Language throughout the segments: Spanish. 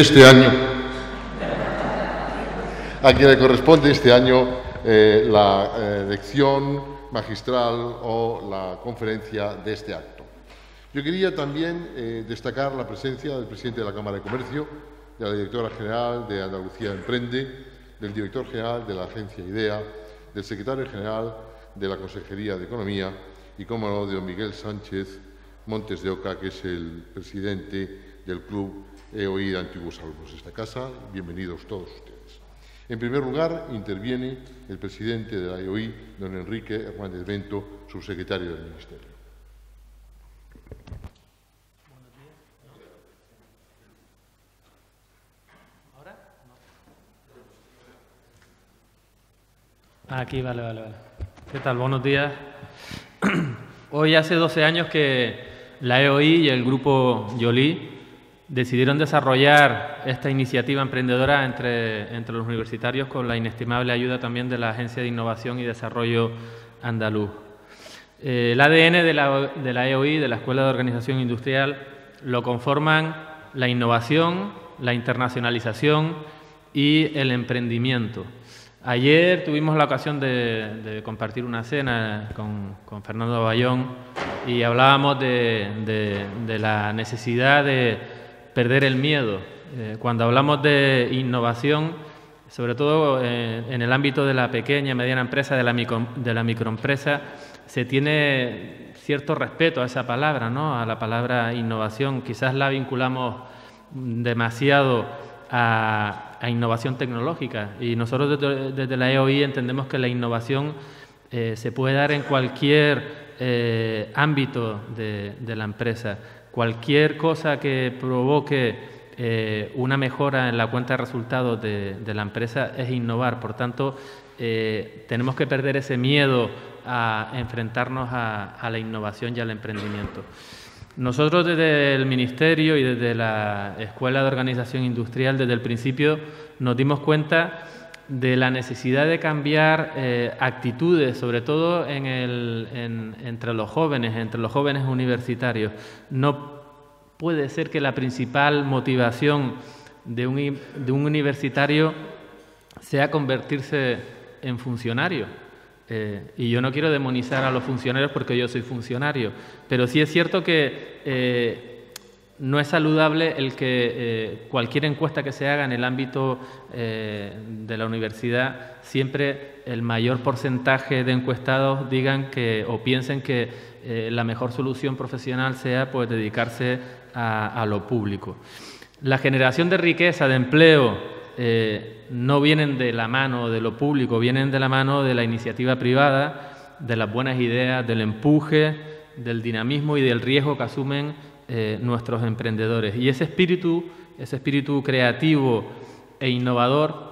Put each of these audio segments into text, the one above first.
este año a quien le corresponde este año eh, la eh, lección magistral o la conferencia de este acto. Yo quería también eh, destacar la presencia del presidente de la Cámara de Comercio, de la directora general de Andalucía Emprende, del director general de la agencia IDEA, del secretario general de la Consejería de Economía y, como no, de don Miguel Sánchez Montes de Oca, que es el presidente del Club EOI de Antiguos Alumnos de esta casa. Bienvenidos todos ustedes. En primer lugar, interviene el presidente de la EOI, don Enrique Hernández Bento, subsecretario del Ministerio. Aquí, vale, vale, vale. ¿Qué tal? Buenos días. Hoy hace 12 años que la EOI y el grupo Yoli decidieron desarrollar esta iniciativa emprendedora entre, entre los universitarios con la inestimable ayuda también de la Agencia de Innovación y Desarrollo Andaluz. Eh, el ADN de la, de la EOI, de la Escuela de Organización Industrial, lo conforman la innovación, la internacionalización y el emprendimiento. Ayer tuvimos la ocasión de, compartir una cena con, Fernando Bayón y hablábamos de, la necesidad de perder el miedo. Eh, cuando hablamos de innovación, sobre todo eh, en el ámbito de la pequeña y mediana empresa, de la, de la microempresa, se tiene cierto respeto a esa palabra, ¿no? a la palabra innovación. Quizás la vinculamos demasiado a, innovación tecnológica. Y nosotros desde, la EOI entendemos que la innovación eh, se puede dar en cualquier ámbito de, la empresa. Cualquier cosa que provoque eh, una mejora en la cuenta de resultados de, la empresa es innovar. Por tanto, tenemos que perder ese miedo a enfrentarnos a la innovación y al emprendimiento. Nosotros desde el Ministerio y desde la Escuela de Organización Industrial, desde el principio, nos dimos cuenta de la necesidad de cambiar eh, actitudes, sobre todo entre los jóvenes, entre los jóvenes universitarios. No puede ser que la principal motivación de un, universitario sea convertirse en funcionario. Eh, y yo no quiero demonizar a los funcionarios porque yo soy funcionario, pero sí es cierto que eh, no es saludable el que eh, cualquier encuesta que se haga en el ámbito de la universidad, siempre el mayor porcentaje de encuestados digan que o piensen que la mejor solución profesional sea pues, dedicarse a lo público. La generación de riqueza, de empleo, eh, no vienen de la mano de lo público, vienen de la mano de la iniciativa privada, de las buenas ideas, del empuje, del dinamismo y del riesgo que asumen eh, nuestros emprendedores. Y ese espíritu, ese espíritu creativo e innovador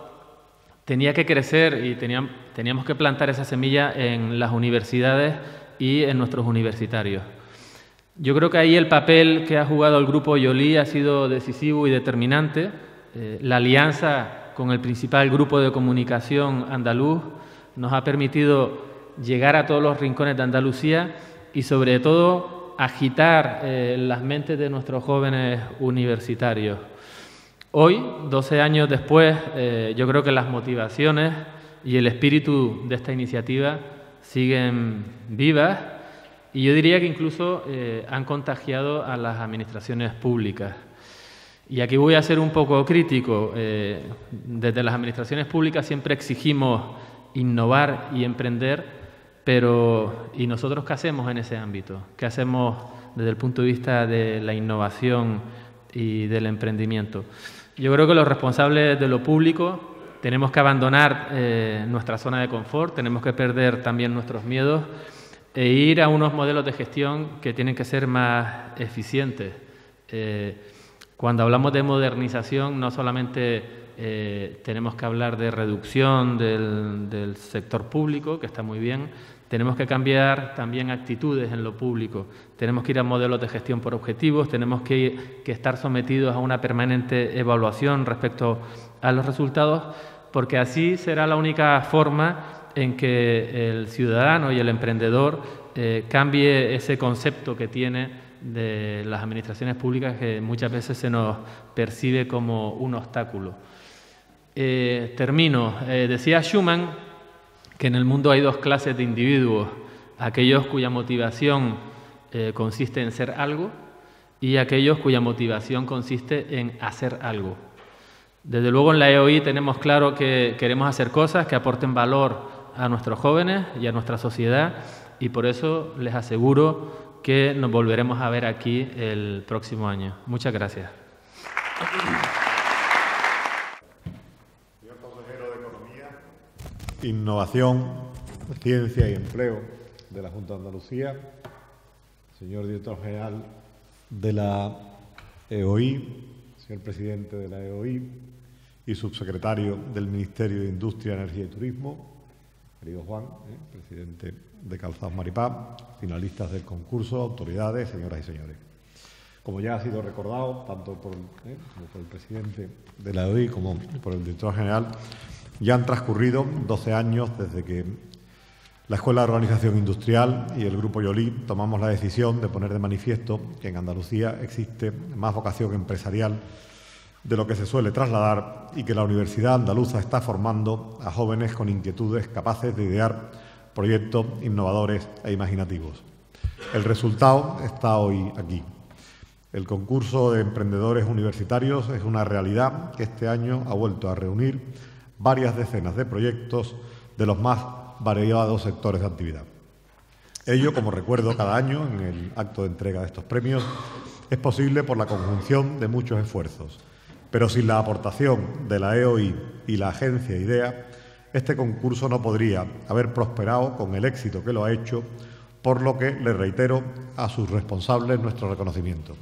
tenía que crecer y teníamos que plantar esa semilla en las universidades y en nuestros universitarios. Yo creo que ahí el papel que ha jugado el grupo Yoli ha sido decisivo y determinante eh, la alianza con el principal grupo de comunicación andaluz nos ha permitido llegar a todos los rincones de Andalucía y sobre todo agitar eh, las mentes de nuestros jóvenes universitarios. Hoy, 12 años después, eh, yo creo que las motivaciones y el espíritu de esta iniciativa siguen vivas y yo diría que incluso han contagiado a las administraciones públicas. Y aquí voy a ser un poco crítico. Eh, desde las administraciones públicas siempre exigimos innovar y emprender, pero ¿y nosotros qué hacemos en ese ámbito? ¿Qué hacemos desde el punto de vista de la innovación y del emprendimiento? Yo creo que los responsables de lo público tenemos que abandonar eh, nuestra zona de confort, tenemos que perder también nuestros miedos e ir a unos modelos de gestión que tienen que ser más eficientes. Eh, cuando hablamos de modernización, no solamente eh, tenemos que hablar de reducción del, sector público, que está muy bien, tenemos que cambiar también actitudes en lo público, tenemos que ir a modelos de gestión por objetivos, tenemos que, estar sometidos a una permanente evaluación respecto a los resultados, porque así será la única forma en que el ciudadano y el emprendedor eh, cambie ese concepto que tiene de las administraciones públicas que muchas veces se nos percibe como un obstáculo. Eh, termino. Eh, decía Schumann que en el mundo hay dos clases de individuos, aquellos cuya motivación consiste en ser algo y aquellos cuya motivación consiste en hacer algo. Desde luego en la EOI tenemos claro que queremos hacer cosas que aporten valor a nuestros jóvenes y a nuestra sociedad y por eso les aseguro que nos volveremos a ver aquí el próximo año. Muchas gracias. Señor consejero de Economía, Innovación, Ciencia y Empleo de la Junta de Andalucía, señor director general de la EOI, señor presidente de la EOI y subsecretario del Ministerio de Industria, Energía y Turismo, querido Juan, ¿eh? presidente de Calzados Maripá, finalistas del concurso, autoridades, señoras y señores. Como ya ha sido recordado, tanto por, ¿eh? por el presidente de la OI como por el director general, ya han transcurrido 12 años desde que la Escuela de Organización Industrial y el Grupo Yolí tomamos la decisión de poner de manifiesto que en Andalucía existe más vocación empresarial de lo que se suele trasladar y que la Universidad Andaluza está formando a jóvenes con inquietudes capaces de idear proyectos innovadores e imaginativos. El resultado está hoy aquí. El concurso de emprendedores universitarios es una realidad que este año ha vuelto a reunir varias decenas de proyectos de los más variados sectores de actividad. Ello, como recuerdo cada año en el acto de entrega de estos premios, es posible por la conjunción de muchos esfuerzos pero sin la aportación de la EOI y la agencia IDEA, este concurso no podría haber prosperado con el éxito que lo ha hecho, por lo que le reitero a sus responsables nuestro reconocimiento.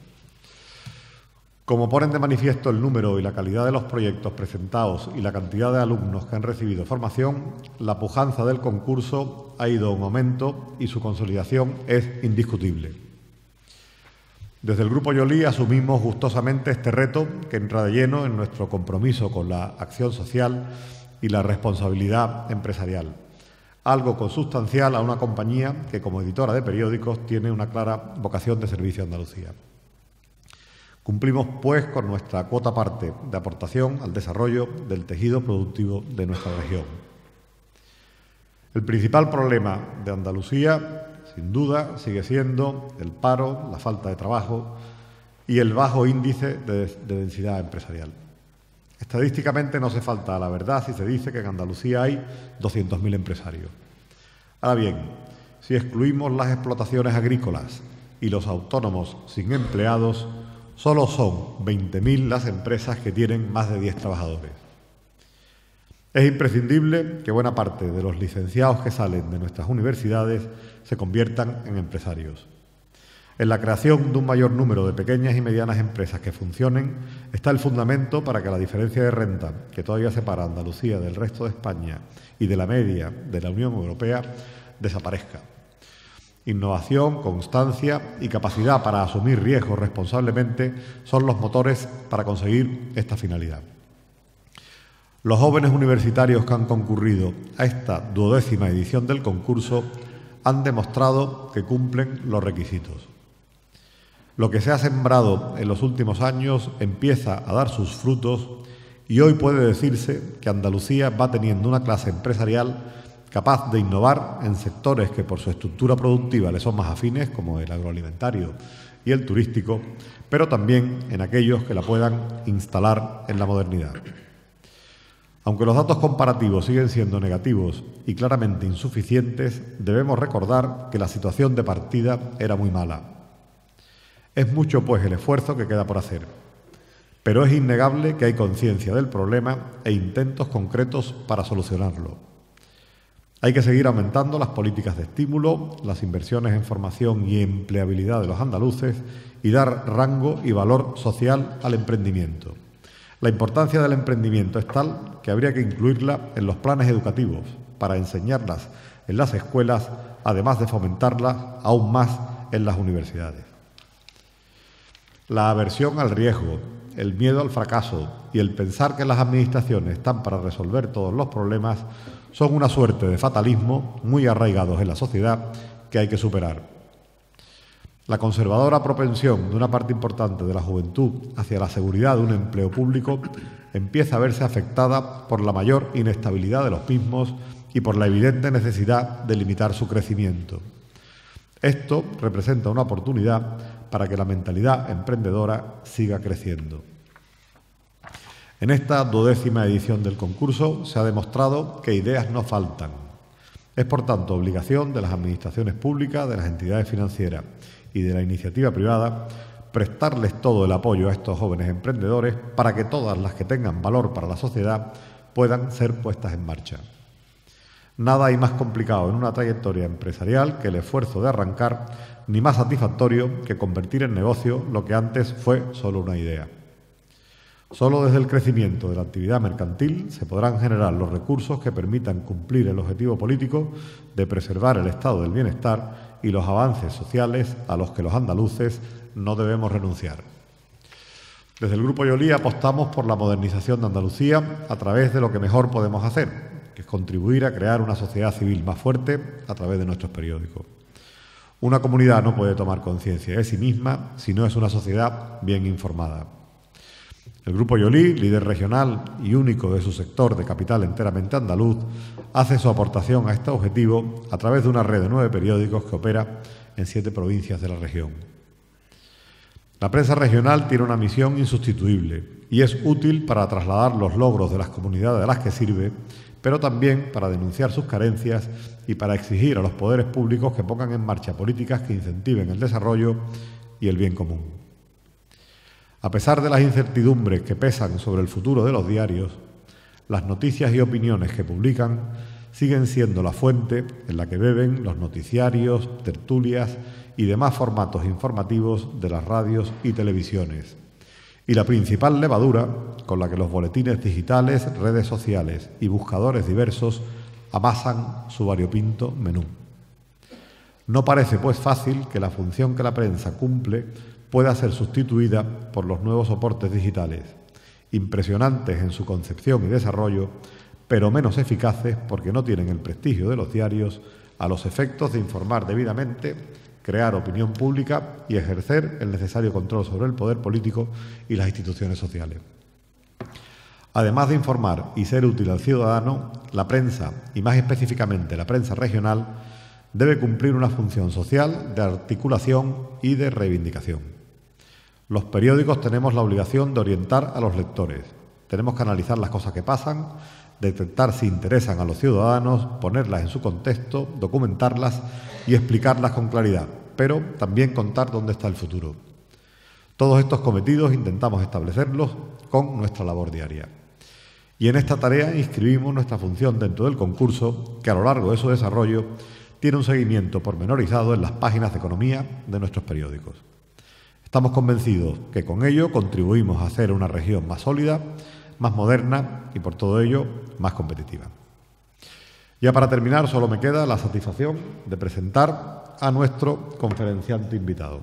Como ponen de manifiesto el número y la calidad de los proyectos presentados y la cantidad de alumnos que han recibido formación, la pujanza del concurso ha ido en aumento y su consolidación es indiscutible. Desde el Grupo Yolí asumimos gustosamente este reto que entra de lleno en nuestro compromiso con la acción social y la responsabilidad empresarial, algo consustancial a una compañía que como editora de periódicos tiene una clara vocación de servicio a Andalucía. Cumplimos, pues, con nuestra cuota parte de aportación al desarrollo del tejido productivo de nuestra región. El principal problema de Andalucía sin duda, sigue siendo el paro, la falta de trabajo y el bajo índice de, densidad empresarial. Estadísticamente no se falta la verdad si se dice que en Andalucía hay 200.000 empresarios. Ahora bien, si excluimos las explotaciones agrícolas y los autónomos sin empleados, solo son 20.000 las empresas que tienen más de 10 trabajadores. Es imprescindible que buena parte de los licenciados que salen de nuestras universidades se conviertan en empresarios. En la creación de un mayor número de pequeñas y medianas empresas que funcionen está el fundamento para que la diferencia de renta que todavía separa Andalucía del resto de España y de la media de la Unión Europea desaparezca. Innovación, constancia y capacidad para asumir riesgos responsablemente son los motores para conseguir esta finalidad. Los jóvenes universitarios que han concurrido a esta duodécima edición del concurso han demostrado que cumplen los requisitos. Lo que se ha sembrado en los últimos años empieza a dar sus frutos y hoy puede decirse que Andalucía va teniendo una clase empresarial capaz de innovar en sectores que por su estructura productiva le son más afines, como el agroalimentario y el turístico, pero también en aquellos que la puedan instalar en la modernidad. Aunque los datos comparativos siguen siendo negativos y claramente insuficientes, debemos recordar que la situación de partida era muy mala. Es mucho, pues, el esfuerzo que queda por hacer. pero es innegable que hay conciencia del problema e intentos concretos para solucionarlo. Hay que seguir aumentando las políticas de estímulo, las inversiones en formación y empleabilidad de los andaluces y dar rango y valor social al emprendimiento. La importancia del emprendimiento es tal que habría que incluirla en los planes educativos para enseñarlas en las escuelas, además de fomentarlas aún más en las universidades. La aversión al riesgo, el miedo al fracaso y el pensar que las administraciones están para resolver todos los problemas son una suerte de fatalismo muy arraigados en la sociedad que hay que superar. La conservadora propensión de una parte importante de la juventud hacia la seguridad de un empleo público empieza a verse afectada por la mayor inestabilidad de los mismos y por la evidente necesidad de limitar su crecimiento. Esto representa una oportunidad para que la mentalidad emprendedora siga creciendo. En esta duodécima edición del concurso se ha demostrado que ideas no faltan. Es por tanto obligación de las administraciones públicas, de las entidades financieras y de la iniciativa privada prestarles todo el apoyo a estos jóvenes emprendedores para que todas las que tengan valor para la sociedad puedan ser puestas en marcha. Nada hay más complicado en una trayectoria empresarial que el esfuerzo de arrancar, ni más satisfactorio que convertir en negocio lo que antes fue solo una idea. Solo desde el crecimiento de la actividad mercantil se podrán generar los recursos que permitan cumplir el objetivo político de preservar el estado del bienestar y los avances sociales a los que los andaluces no debemos renunciar. Desde el Grupo Yolí apostamos por la modernización de Andalucía a través de lo que mejor podemos hacer, que es contribuir a crear una sociedad civil más fuerte a través de nuestros periódicos. Una comunidad no puede tomar conciencia de sí misma si no es una sociedad bien informada. El Grupo Yolí, líder regional y único de su sector de capital enteramente andaluz, hace su aportación a este objetivo a través de una red de nueve periódicos que opera en siete provincias de la región. La prensa regional tiene una misión insustituible y es útil para trasladar los logros de las comunidades a las que sirve, pero también para denunciar sus carencias y para exigir a los poderes públicos que pongan en marcha políticas que incentiven el desarrollo y el bien común. A pesar de las incertidumbres que pesan sobre el futuro de los diarios, las noticias y opiniones que publican siguen siendo la fuente en la que beben los noticiarios, tertulias y demás formatos informativos de las radios y televisiones, y la principal levadura con la que los boletines digitales, redes sociales y buscadores diversos amasan su variopinto menú. No parece, pues, fácil que la función que la prensa cumple pueda ser sustituida por los nuevos soportes digitales, impresionantes en su concepción y desarrollo, pero menos eficaces porque no tienen el prestigio de los diarios a los efectos de informar debidamente, crear opinión pública y ejercer el necesario control sobre el poder político y las instituciones sociales. Además de informar y ser útil al ciudadano, la prensa, y más específicamente la prensa regional, debe cumplir una función social de articulación y de reivindicación. Los periódicos tenemos la obligación de orientar a los lectores. Tenemos que analizar las cosas que pasan, detectar si interesan a los ciudadanos, ponerlas en su contexto, documentarlas y explicarlas con claridad, pero también contar dónde está el futuro. Todos estos cometidos intentamos establecerlos con nuestra labor diaria. Y en esta tarea inscribimos nuestra función dentro del concurso, que a lo largo de su desarrollo tiene un seguimiento pormenorizado en las páginas de economía de nuestros periódicos. Estamos convencidos que con ello contribuimos a hacer una región más sólida, más moderna y por todo ello más competitiva. Ya para terminar, solo me queda la satisfacción de presentar a nuestro conferenciante invitado.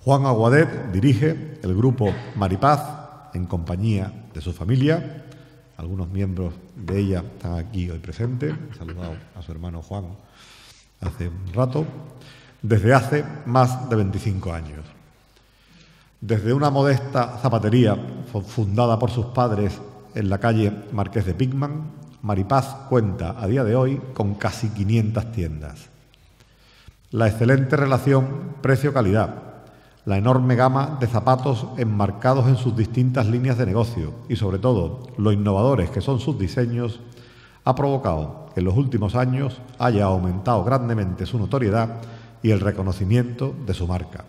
Juan Aguadet dirige el grupo Maripaz en compañía de su familia. Algunos miembros de ella están aquí hoy presentes. He saludado a su hermano Juan hace un rato desde hace más de 25 años. Desde una modesta zapatería fundada por sus padres en la calle Marqués de Pigman, Maripaz cuenta a día de hoy con casi 500 tiendas. La excelente relación precio-calidad, la enorme gama de zapatos enmarcados en sus distintas líneas de negocio y sobre todo lo innovadores que son sus diseños, ha provocado que en los últimos años haya aumentado grandemente su notoriedad y el reconocimiento de su marca.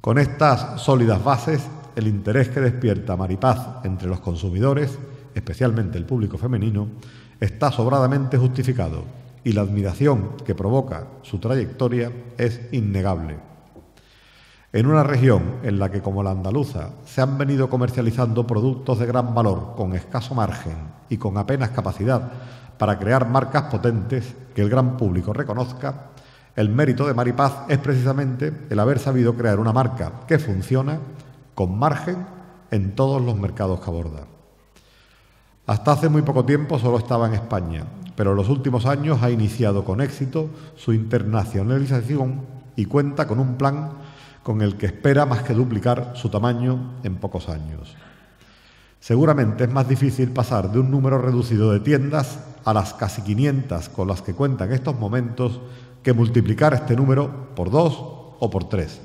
Con estas sólidas bases el interés que despierta Maripaz entre los consumidores, especialmente el público femenino, está sobradamente justificado y la admiración que provoca su trayectoria es innegable. En una región en la que, como la andaluza, se han venido comercializando productos de gran valor con escaso margen y con apenas capacidad para crear marcas potentes que el gran público reconozca, el mérito de Maripaz es precisamente el haber sabido crear una marca que funciona con margen en todos los mercados que aborda. Hasta hace muy poco tiempo solo estaba en España, pero en los últimos años ha iniciado con éxito su internacionalización y cuenta con un plan con el que espera más que duplicar su tamaño en pocos años. Seguramente es más difícil pasar de un número reducido de tiendas a las casi 500 con las que cuenta en estos momentos que multiplicar este número por dos o por tres.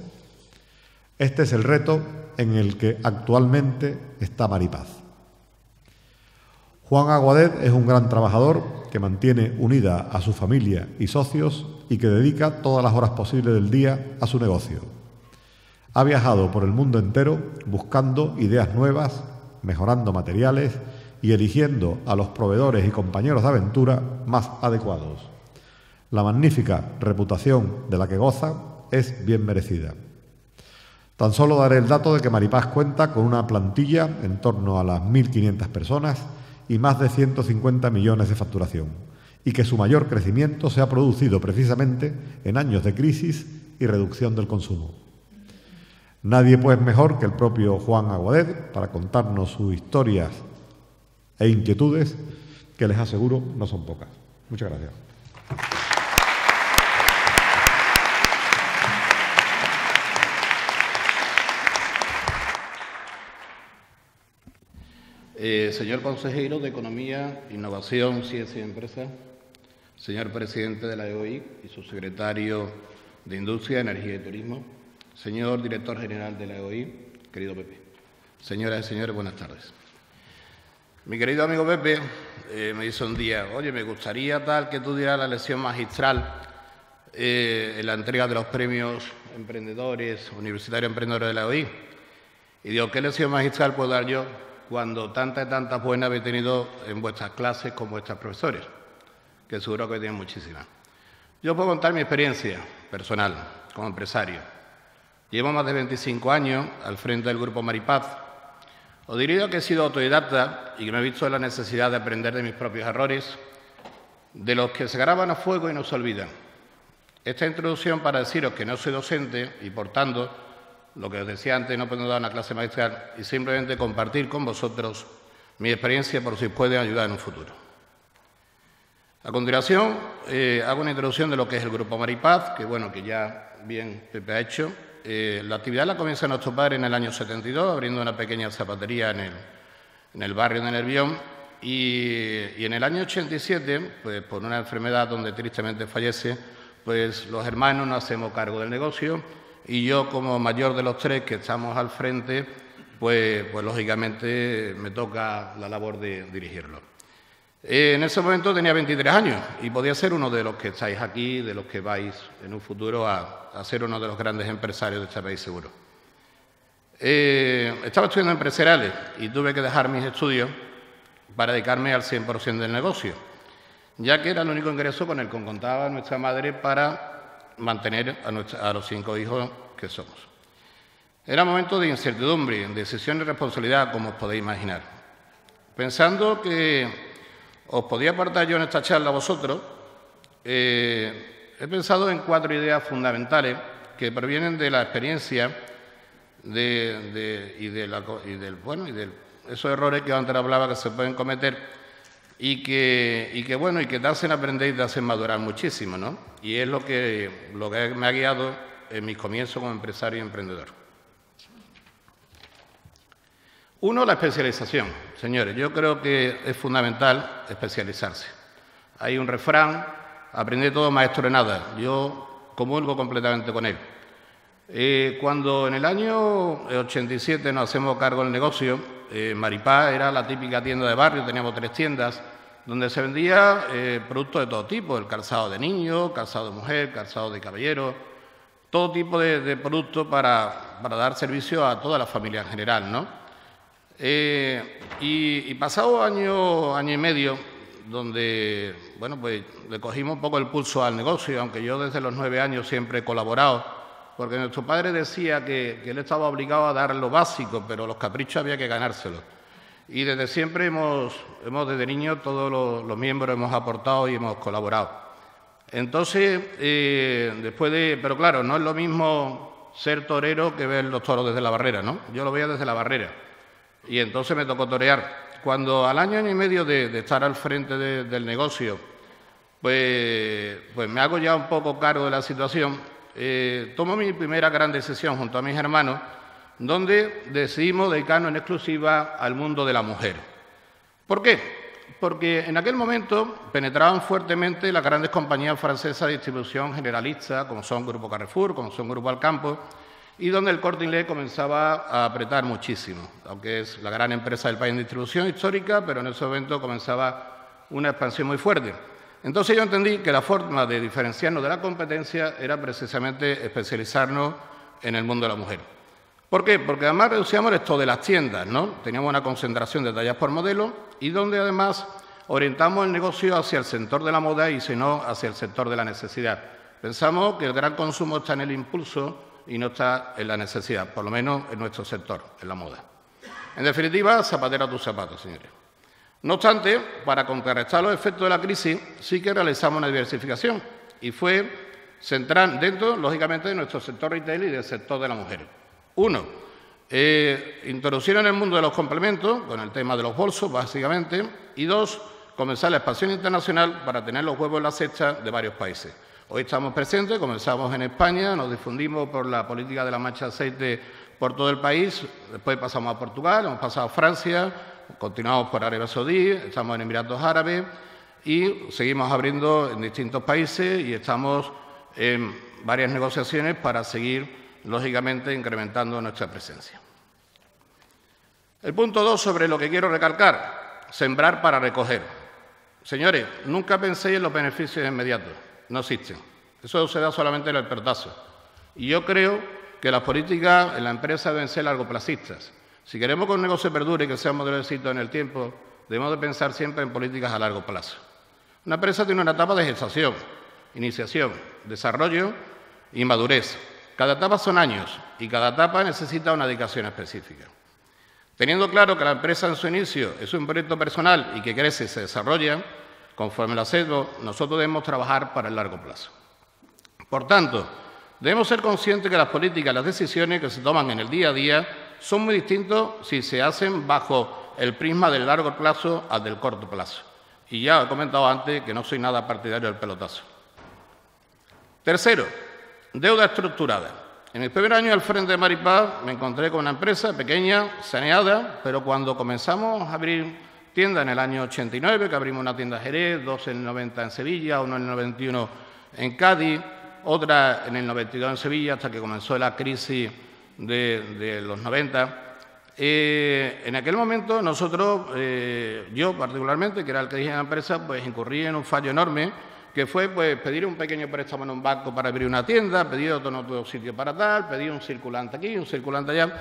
Este es el reto en el que actualmente está Maripaz. Juan Aguadet es un gran trabajador que mantiene unida a su familia y socios y que dedica todas las horas posibles del día a su negocio. Ha viajado por el mundo entero buscando ideas nuevas, mejorando materiales y eligiendo a los proveedores y compañeros de aventura más adecuados. La magnífica reputación de la que goza es bien merecida. Tan solo daré el dato de que Maripaz cuenta con una plantilla en torno a las 1.500 personas y más de 150 millones de facturación, y que su mayor crecimiento se ha producido precisamente en años de crisis y reducción del consumo. Nadie pues mejor que el propio Juan Aguadet para contarnos sus historias e inquietudes, que les aseguro no son pocas. Muchas gracias. Eh, señor consejero de Economía, Innovación, Ciencia y Empresa, señor presidente de la EOI y su secretario de Industria, Energía y Turismo, señor director general de la EOI, querido Pepe. Señoras y señores, buenas tardes. Mi querido amigo Pepe eh, me dice un día, oye, me gustaría tal que tú dieras la lección magistral eh, en la entrega de los premios emprendedores, universitarios emprendedores de la EOI. Y digo, ¿qué lección magistral puedo dar yo cuando tantas y tantas buenas habéis tenido en vuestras clases con vuestros profesores? Que seguro que tienen muchísimas. Yo puedo contar mi experiencia personal como empresario. Llevo más de 25 años al frente del Grupo Maripaz os diría que he sido autodidacta y que me he visto en la necesidad de aprender de mis propios errores, de los que se graban a fuego y no se olvidan. Esta introducción para deciros que no soy docente y, por tanto, lo que os decía antes, no puedo dar una clase magistral y simplemente compartir con vosotros mi experiencia por si puede ayudar en un futuro. A continuación, eh, hago una introducción de lo que es el Grupo Maripaz, que bueno, que ya bien Pepe ha hecho, eh, la actividad la comienza nuestro padre en el año 72, abriendo una pequeña zapatería en el, barrio de Nervión. Y, en el año 87, pues por una enfermedad donde tristemente fallece, pues los hermanos nos hacemos cargo del negocio y yo como mayor de los tres que estamos al frente, pues, pues lógicamente me toca la labor de dirigirlo. Eh, en ese momento tenía 23 años y podía ser uno de los que estáis aquí, de los que vais en un futuro a, ser uno de los grandes empresarios de este país seguro. Eh, estaba estudiando empresariales y tuve que dejar mis estudios para dedicarme al 100% del negocio, ya que era el único ingreso con el que contaba nuestra madre para mantener a, a los cinco hijos que somos. Era momento de incertidumbre, decisión y responsabilidad, como os podéis imaginar. Pensando que os podía aportar yo en esta charla a vosotros, eh, he pensado en cuatro ideas fundamentales que provienen de la experiencia de, y, bueno, y de esos errores que antes hablaba que se pueden cometer y que, y que bueno, y que te hacen aprender y te hacen madurar muchísimo, ¿no? Y es lo que, lo que me ha guiado en mis comienzos como empresario y emprendedor. Uno, la especialización. Señores, yo creo que es fundamental especializarse. Hay un refrán, aprende todo maestro de nada. Yo comulgo completamente con él. Eh, cuando en el año 87 nos hacemos cargo del negocio, eh, Maripá era la típica tienda de barrio, teníamos tres tiendas, donde se vendía eh, productos de todo tipo, el calzado de niño, calzado de mujer, calzado de caballero, todo tipo de, productos para, dar servicio a toda la familia en general. ¿no? Eh, y, pasado año, año y medio, donde bueno, pues, le cogimos un poco el pulso al negocio, aunque yo desde los nueve años siempre he colaborado, porque nuestro padre decía que, él estaba obligado a dar lo básico, pero los caprichos había que ganárselos. Y desde siempre hemos, hemos desde niños, todos los, miembros hemos aportado y hemos colaborado. Entonces, eh, después de. Pero claro, no es lo mismo ser torero que ver los toros desde la barrera, ¿no? Yo lo veía desde la barrera. Y entonces me tocó torear. Cuando al año y medio de, estar al frente del negocio, pues, pues me hago ya un poco cargo de la situación, eh, tomo mi primera gran decisión junto a mis hermanos donde decidimos dedicarnos en exclusiva al mundo de la mujer. ¿Por qué? Porque en aquel momento penetraban fuertemente las grandes compañías francesas de distribución generalista, como son Grupo Carrefour, como son Grupo Alcampo, y donde el Corte Inglés comenzaba a apretar muchísimo, aunque es la gran empresa del país en distribución histórica, pero en ese momento comenzaba una expansión muy fuerte. Entonces yo entendí que la forma de diferenciarnos de la competencia era precisamente especializarnos en el mundo de la mujer. ¿Por qué? Porque además reducíamos esto de las tiendas, ¿no? Teníamos una concentración de tallas por modelo y donde además orientamos el negocio hacia el sector de la moda y si no hacia el sector de la necesidad. Pensamos que el gran consumo está en el impulso y no está en la necesidad, por lo menos en nuestro sector, en la moda. En definitiva, zapatera a tus zapatos, señores. No obstante, para contrarrestar los efectos de la crisis, sí que realizamos una diversificación y fue centrar dentro, lógicamente, de nuestro sector retail y del sector de la mujer. Uno, eh, introducir en el mundo de los complementos, con el tema de los bolsos, básicamente. Y dos, comenzar la expansión internacional para tener los huevos en la cesta de varios países. Hoy estamos presentes, comenzamos en España, nos difundimos por la política de la marcha de aceite por todo el país, después pasamos a Portugal, hemos pasado a Francia, continuamos por Arabia Saudí, estamos en Emiratos Árabes y seguimos abriendo en distintos países y estamos en varias negociaciones para seguir lógicamente incrementando nuestra presencia. El punto dos sobre lo que quiero recalcar, sembrar para recoger. Señores, nunca penséis en los beneficios inmediatos, no existen. Eso se da solamente en el pertazo. Y yo creo que las políticas en la empresa deben ser largoplacistas. Si queremos que un negocio perdure y que sea un modelo de éxito en el tiempo, debemos de pensar siempre en políticas a largo plazo. Una empresa tiene una etapa de gestación, iniciación, desarrollo y madurez. Cada etapa son años y cada etapa necesita una dedicación específica. Teniendo claro que la empresa en su inicio es un proyecto personal y que crece y se desarrolla, conforme lo hacemos, nosotros debemos trabajar para el largo plazo. Por tanto, debemos ser conscientes que las políticas, las decisiones que se toman en el día a día son muy distintos si se hacen bajo el prisma del largo plazo al del corto plazo. Y ya he comentado antes que no soy nada partidario del pelotazo. Tercero, Deuda estructurada. En el primer año al frente de Maripaz me encontré con una empresa pequeña, saneada, pero cuando comenzamos a abrir tiendas en el año 89, que abrimos una tienda en Jerez, dos en el 90 en Sevilla, uno en el 91 en Cádiz, otra en el 92 en Sevilla, hasta que comenzó la crisis de, los 90. Eh, en aquel momento nosotros, eh, yo particularmente, que era el que dije en la empresa, pues incurrí en un fallo enorme que fue pues, pedir un pequeño préstamo en un banco para abrir una tienda, pedir otro otro sitio para tal, pedir un circulante aquí, un circulante allá.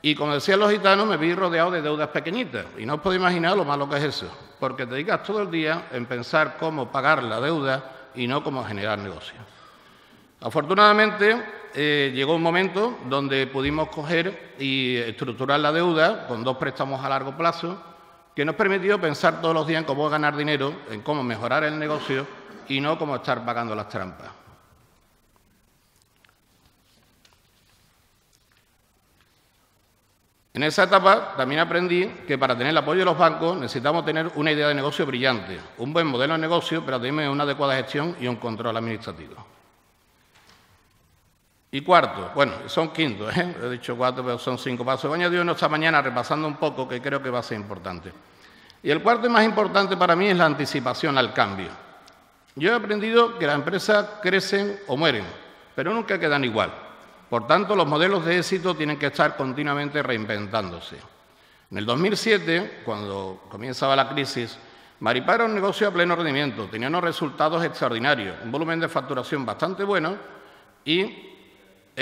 Y como decían los gitanos, me vi rodeado de deudas pequeñitas. Y no os podéis imaginar lo malo que es eso, porque te dedicas todo el día en pensar cómo pagar la deuda y no cómo generar negocio. Afortunadamente, eh, llegó un momento donde pudimos coger y estructurar la deuda con dos préstamos a largo plazo, que nos permitió pensar todos los días en cómo ganar dinero, en cómo mejorar el negocio y no como estar pagando las trampas. En esa etapa también aprendí que para tener el apoyo de los bancos necesitamos tener una idea de negocio brillante, un buen modelo de negocio, pero también una adecuada gestión y un control administrativo. Y cuarto, bueno, son quintos, ¿eh? he dicho cuatro, pero son cinco pasos. Voy a añadir uno esta mañana repasando un poco que creo que va a ser importante. Y el cuarto y más importante para mí es la anticipación al cambio. Yo he aprendido que las empresas crecen o mueren, pero nunca quedan igual. Por tanto, los modelos de éxito tienen que estar continuamente reinventándose. En el 2007, cuando comenzaba la crisis, Maripá era un negocio a pleno rendimiento, tenía unos resultados extraordinarios, un volumen de facturación bastante bueno y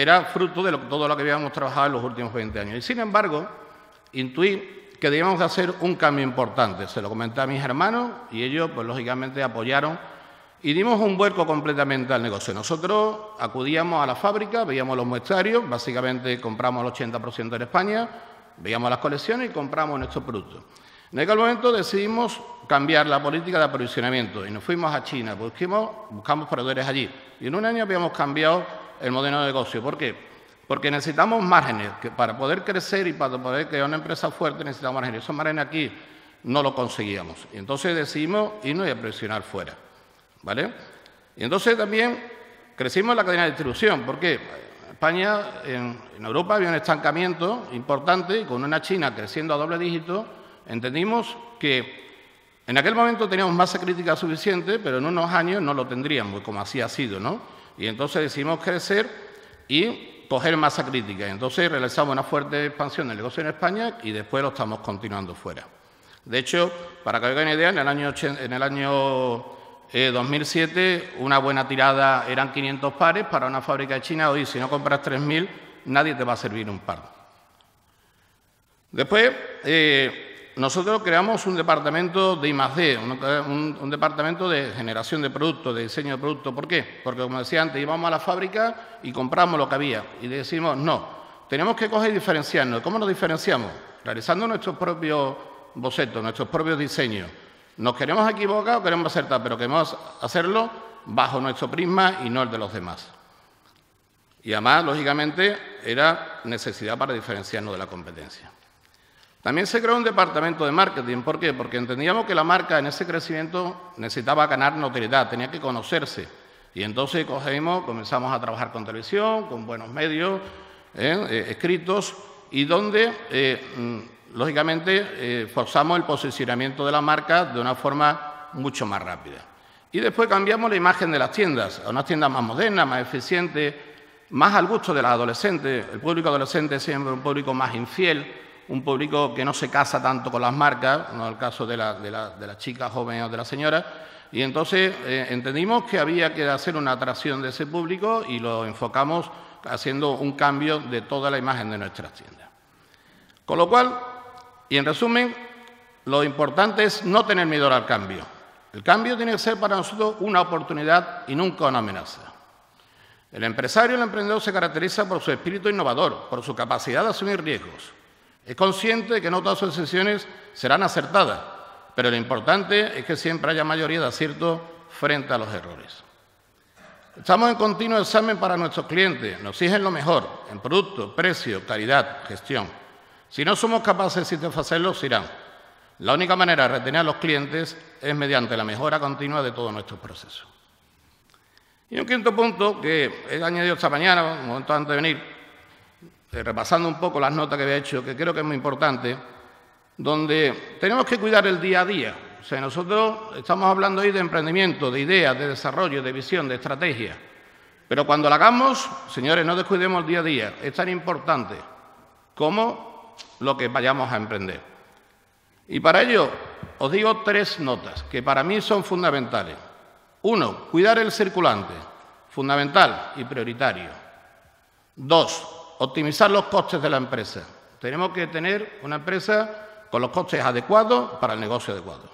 era fruto de todo lo que habíamos trabajado en los últimos 20 años. Y sin embargo, intuí que debíamos de hacer un cambio importante. Se lo comenté a mis hermanos y ellos, pues lógicamente, apoyaron y dimos un vuelco completamente al negocio. Nosotros acudíamos a la fábrica, veíamos los muestrarios, básicamente compramos el 80% en España, veíamos las colecciones y compramos nuestros productos. En aquel momento decidimos cambiar la política de aprovisionamiento y nos fuimos a China, buscamos, buscamos proveedores allí. Y en un año habíamos cambiado el modelo de negocio. ¿Por qué? Porque necesitamos márgenes. Que para poder crecer y para poder crear una empresa fuerte necesitamos márgenes. Esos márgenes aquí no lo conseguíamos. Y entonces decidimos irnos y aprovisionar fuera. ¿Vale? Y entonces también crecimos en la cadena de distribución. ¿Por qué? España, en, en Europa había un estancamiento importante y con una China creciendo a doble dígito entendimos que en aquel momento teníamos masa crítica suficiente, pero en unos años no lo tendríamos, como así ha sido, ¿no? Y entonces decidimos crecer y coger masa crítica. Entonces realizamos una fuerte expansión del negocio en España y después lo estamos continuando fuera. De hecho, para que hagan una idea, en el año, en el año 2007 eh, una buena tirada eran 500 pares para una fábrica de China. Hoy, si no compras 3.000, nadie te va a servir un par. Después, eh, nosotros creamos un departamento de I+.D., un, un, departamento de generación de productos, de diseño de productos. ¿Por qué? Porque, como decía antes, íbamos a la fábrica y compramos lo que había. Y decimos, no, tenemos que coger y diferenciarnos. ¿Cómo nos diferenciamos? Realizando nuestros propios bocetos, nuestros propios diseños. Nos queremos equivocar o queremos acertar, pero queremos hacerlo bajo nuestro prisma y no el de los demás. Y además, lógicamente, era necesidad para diferenciarnos de la competencia. También se creó un departamento de marketing. ¿Por qué? Porque entendíamos que la marca en ese crecimiento necesitaba ganar notoriedad, tenía que conocerse. Y entonces cogimos, comenzamos a trabajar con televisión, con buenos medios, ¿eh? Eh, escritos, y donde, eh, mm, lógicamente, forzamos el posicionamiento de la marca de una forma mucho más rápida. Y después cambiamos la imagen de las tiendas, a unas tiendas más modernas, más eficientes, más al gusto de los adolescentes. El público adolescente es siempre un público más infiel, un público que no se casa tanto con las marcas, no el caso de la, de la, chica joven o de la señora, y entonces eh, entendimos que había que hacer una atracción de ese público y lo enfocamos haciendo un cambio de toda la imagen de nuestras tiendas. Con lo cual, y en resumen, lo importante es no tener miedo al cambio. El cambio tiene que ser para nosotros una oportunidad y nunca una amenaza. El empresario, el emprendedor se caracteriza por su espíritu innovador, por su capacidad de asumir riesgos, es consciente de que no todas sus decisiones serán acertadas, pero lo importante es que siempre haya mayoría de acierto frente a los errores. Estamos en continuo examen para nuestros clientes, nos exigen lo mejor en producto, precio, calidad, gestión. Si no somos capaces de satisfacerlos, irán. La única manera de retener a los clientes es mediante la mejora continua de todos nuestros procesos. Y un quinto punto que he añadido esta mañana, un momento antes de venir, repasando un poco las notas que había hecho, que creo que es muy importante, donde tenemos que cuidar el día a día. O sea, nosotros estamos hablando hoy de emprendimiento, de ideas, de desarrollo, de visión, de estrategia. Pero cuando la hagamos, señores, no descuidemos el día a día. Es tan importante como lo que vayamos a emprender. Y para ello os digo tres notas que para mí son fundamentales. Uno, cuidar el circulante, fundamental y prioritario. Dos, optimizar los costes de la empresa. Tenemos que tener una empresa con los costes adecuados para el negocio adecuado.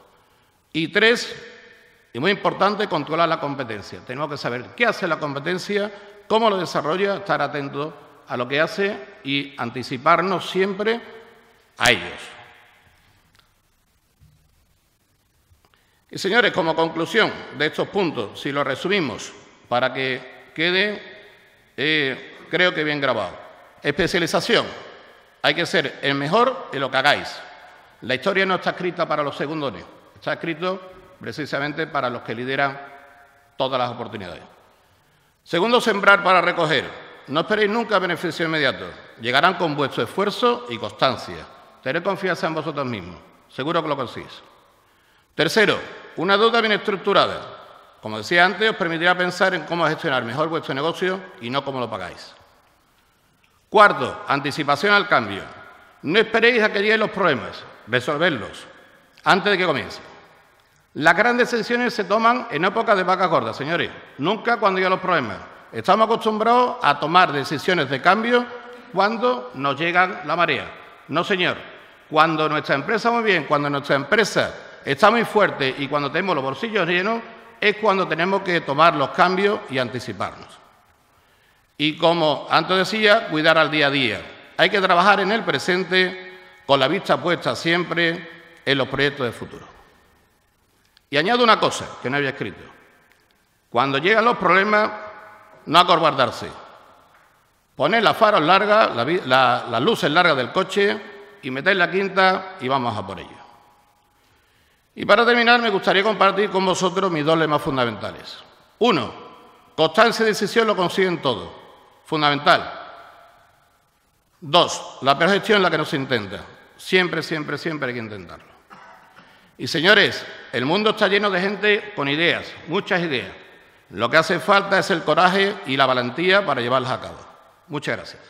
Y tres, y muy importante, controlar la competencia. Tenemos que saber qué hace la competencia, cómo lo desarrolla, estar atentos a lo que hace y anticiparnos siempre a ellos. Y señores, como conclusión de estos puntos, si lo resumimos para que quede, eh, creo que bien grabado. Especialización. Hay que ser el mejor en lo que hagáis. La historia no está escrita para los segundones, está escrito precisamente para los que lideran todas las oportunidades. Segundo, sembrar para recoger. No esperéis nunca beneficio inmediato. Llegarán con vuestro esfuerzo y constancia. Tened confianza en vosotros mismos. Seguro que lo conseguís. Tercero, una deuda bien estructurada. Como decía antes, os permitirá pensar en cómo gestionar mejor vuestro negocio y no cómo lo pagáis. Cuarto, anticipación al cambio. No esperéis a que lleguen los problemas, resolverlos antes de que comience. Las grandes decisiones se toman en época de vacas gordas, señores, nunca cuando lleguen los problemas. Estamos acostumbrados a tomar decisiones de cambio cuando nos llegan la marea. No, señor. Cuando nuestra empresa muy bien, cuando nuestra empresa está muy fuerte y cuando tenemos los bolsillos llenos, es cuando tenemos que tomar los cambios y anticiparnos. Y como antes decía, cuidar al día a día. Hay que trabajar en el presente con la vista puesta siempre en los proyectos de futuro. Y añado una cosa que no había escrito. Cuando llegan los problemas, no acobardarse. Poner las faros largas, las luces largas del coche y meter la quinta y vamos a por ello. Y para terminar, me gustaría compartir con vosotros mis dos lemas fundamentales. Uno, constancia y decisión lo consiguen todo. Fundamental. Dos, la peor gestión es la que no se intenta. Siempre, siempre, siempre hay que intentarlo. Y señores, el mundo está lleno de gente con ideas, muchas ideas. Lo que hace falta es el coraje y la valentía para llevarlas a cabo. Muchas gracias.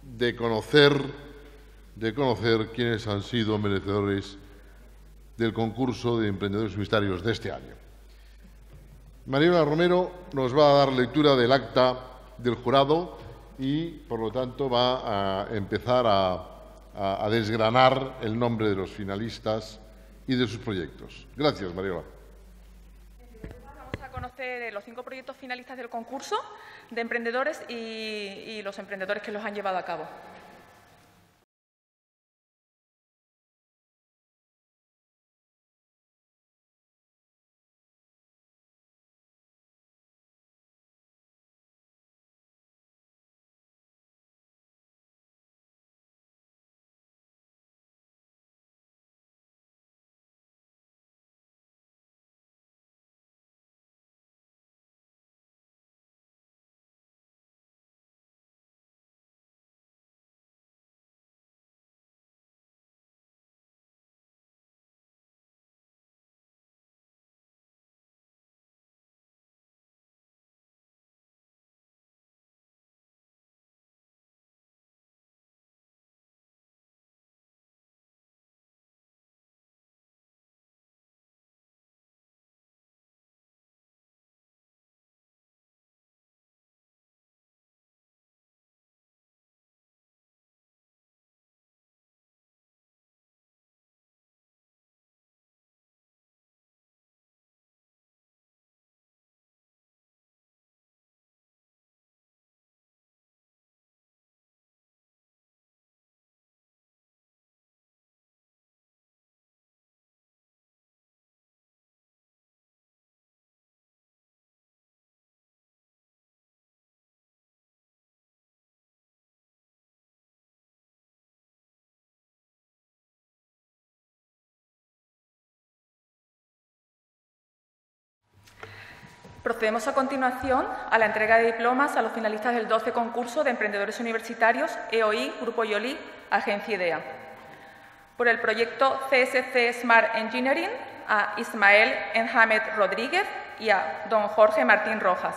De conocer, de conocer quiénes han sido merecedores del concurso de emprendedores universitarios de este año. Mariela Romero nos va a dar lectura del acta del jurado y, por lo tanto, va a empezar a, desgranar el nombre de los finalistas y de sus proyectos. Gracias, Mariola. Vamos a conocer los cinco proyectos finalistas del concurso de emprendedores y los emprendedores que los han llevado a cabo. Procedemos a continuación a la entrega de diplomas a los finalistas del 12 concurso de emprendedores universitarios EOI, Grupo Yoli, Agencia IDEA. Por el proyecto CSC Smart Engineering, a Ismael Enhamed Rodríguez y a don Jorge Martín Rojas.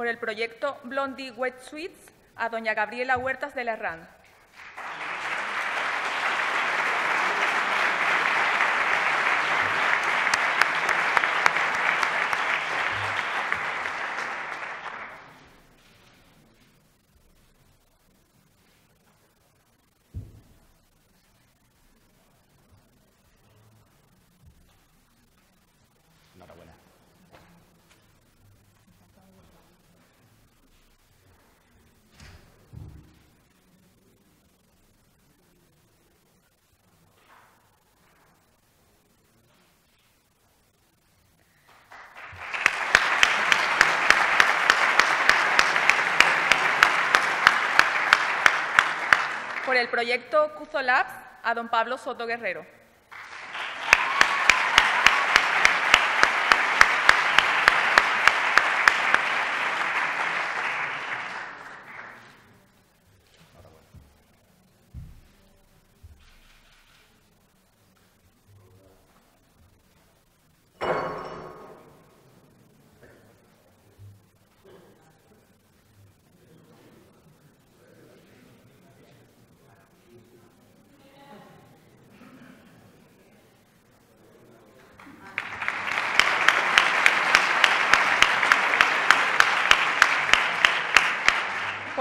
Por el proyecto Blondie Wet Sweets a doña Gabriela Huertas de la RAN. el proyecto Cuzo Labs, a don Pablo Soto Guerrero.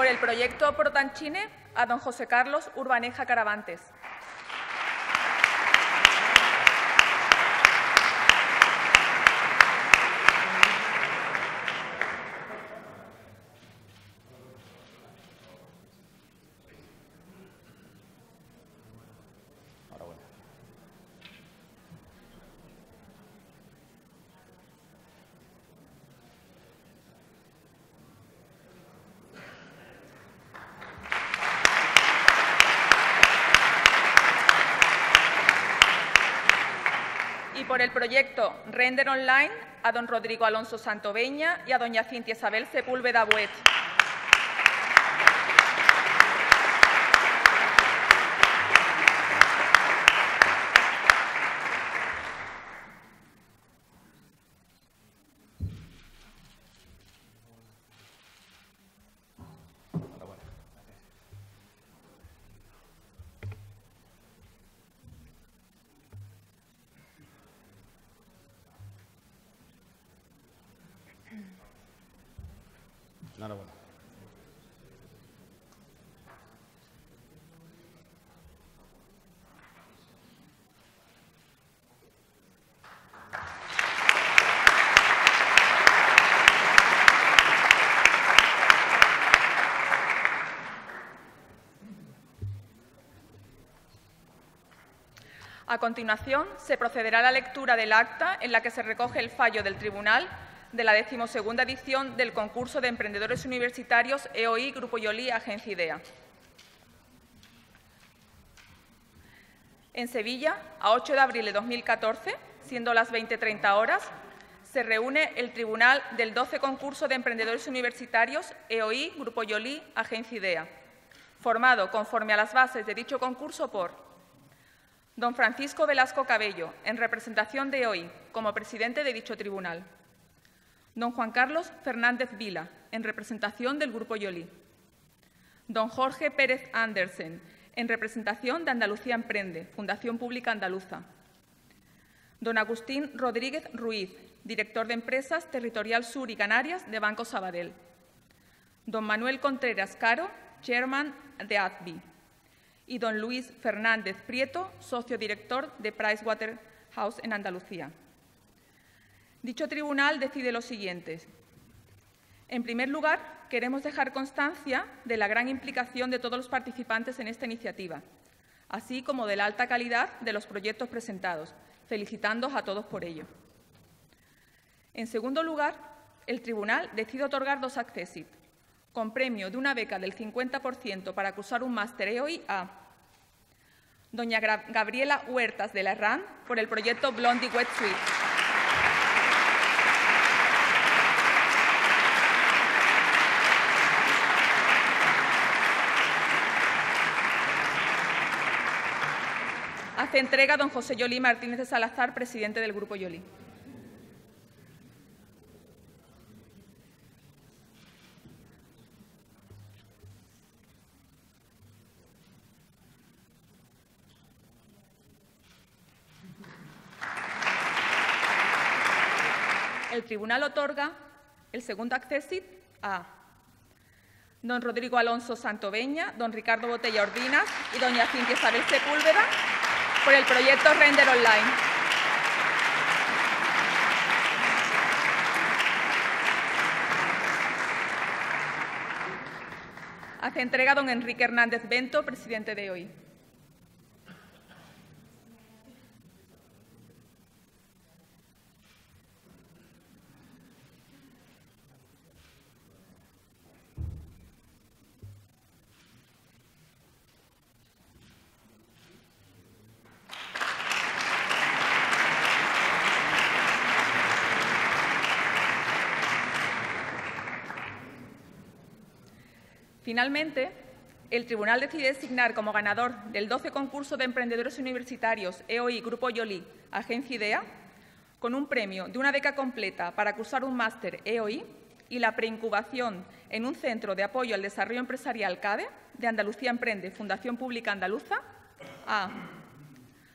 El proyecto Protanchine, a don José Carlos Urbaneja Caravantes. Por el proyecto Render Online, a don Rodrigo Alonso Santoveña y a doña Cintia Isabel Sepúlveda Buet. A continuación, se procederá a la lectura del acta en la que se recoge el fallo del Tribunal de la decimosegunda edición del concurso de emprendedores universitarios EOI Grupo Yoli Agencia IDEA. En Sevilla, a 8 de abril de 2014, siendo las 20.30 horas, se reúne el Tribunal del 12 Concurso de Emprendedores Universitarios EOI Grupo Yoli Agencia IDEA, formado conforme a las bases de dicho concurso por don Francisco Velasco Cabello, en representación de EOI, como presidente de dicho tribunal. Don Juan Carlos Fernández Vila, en representación del Grupo Yoli. Don Jorge Pérez Andersen, en representación de Andalucía Emprende, Fundación Pública Andaluza. Don Agustín Rodríguez Ruiz, director de Empresas Territorial Sur y Canarias de Banco Sabadell. Don Manuel Contreras Caro, chairman de ADBI. Y don Luis Fernández Prieto, socio director de Pricewaterhouse en Andalucía. Dicho tribunal decide lo siguiente. En primer lugar, queremos dejar constancia de la gran implicación de todos los participantes en esta iniciativa, así como de la alta calidad de los proyectos presentados, felicitándoos a todos por ello. En segundo lugar, el tribunal decide otorgar dos accessit, con premio de una beca del 50% para cursar un máster EOI a doña Gabriela Huertas de la RAN por el proyecto Blondie Wet Suite. Hace entrega don José Yolí Martínez de Salazar, presidente del Grupo Yolí. El tribunal otorga el segundo accessit a don Rodrigo Alonso Santoveña, don Ricardo Botella Ordinas y doña Cintia Isabel Sepúlveda por el proyecto Render Online. Hace entrega don Enrique Hernández Bento, presidente de hoy. Finalmente, el Tribunal decide designar como ganador del 12 concurso de emprendedores universitarios EOI Grupo Yoli, Agencia IDEA, con un premio de una beca completa para cursar un máster EOI y la preincubación en un centro de apoyo al desarrollo empresarial CADE de Andalucía Emprende, Fundación Pública Andaluza, a